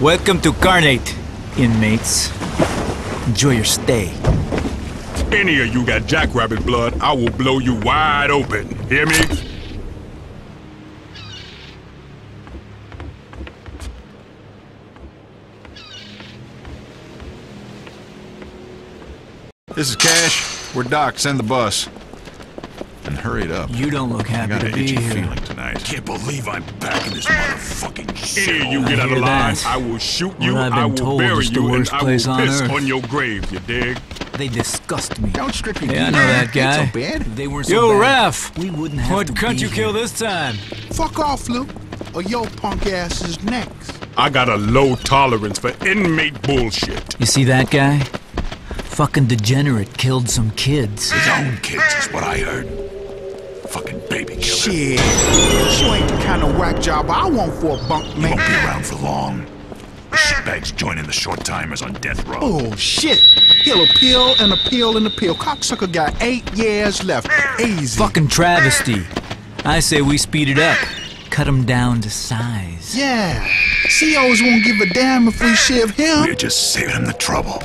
Welcome to Carnate, inmates. Enjoy your stay. Any of you got jackrabbit blood, I will blow you wide open. Hear me? This is Cash. We're Doc. Send the bus. And hurry it up. You don't look I happy got to an be itchy here. feeling tonight. Can't believe I'm back in this motherfucking shit. Any of you I get out of line, that. I will shoot you, What I've I will told bury is the you, and worst I place will on piss earth. on your grave, you dig? They disgust me. Don't strictly Yeah, I know that guy. So bad. They weren't so Yo, bad, Raph! we wouldn't have What to cunt be you kill this time? Fuck off, Luke, or your punk ass is next. I got a low tolerance for inmate bullshit. You see that guy? Fucking degenerate killed some kids. His own kids is what I heard. Fucking baby killer. Shit, you ain't the kind of whack job I want for a bunk man. Won't be around for long. The shitbags joining the short timers on death row. Oh shit! He'll appeal and appeal and appeal. Cocksucker got eight years left. Easy. Fucking travesty. I say we speed it up. Cut him down to size. Yeah. COs won't give a damn if we shiv him. We're just saving him the trouble.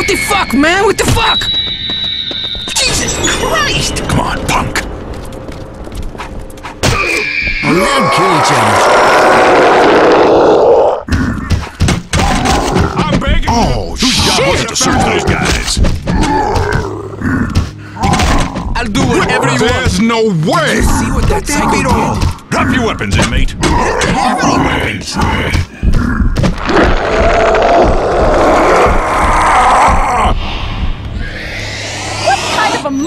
What the fuck, man? What the fuck? Jesus Christ! Come on, punk. Let him kill each other. I'm begging Oh you. shit! Who's to search those guys? I'll do whatever you want. There's no way! See what that psycho did? Drop your weapons, inmate. weapons. What kind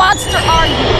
monster are you?